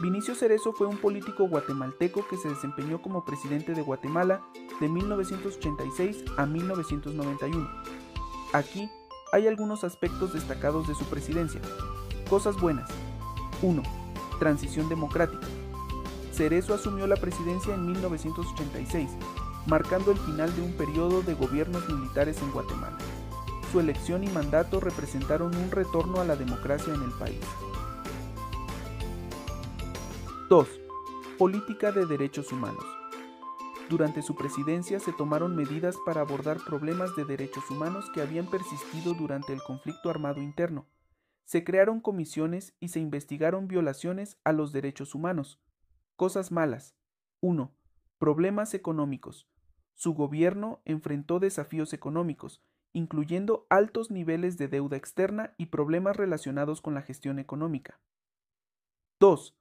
Vinicio Cerezo fue un político guatemalteco que se desempeñó como presidente de Guatemala de 1986 a 1991. Aquí hay algunos aspectos destacados de su presidencia. Cosas buenas. 1. Transición democrática. Cerezo asumió la presidencia en 1986, marcando el final de un periodo de gobiernos militares en Guatemala. Su elección y mandato representaron un retorno a la democracia en el país. 2. Política de derechos humanos. Durante su presidencia se tomaron medidas para abordar problemas de derechos humanos que habían persistido durante el conflicto armado interno. Se crearon comisiones y se investigaron violaciones a los derechos humanos. Cosas malas. 1. Problemas económicos. Su gobierno enfrentó desafíos económicos, incluyendo altos niveles de deuda externa y problemas relacionados con la gestión económica. 2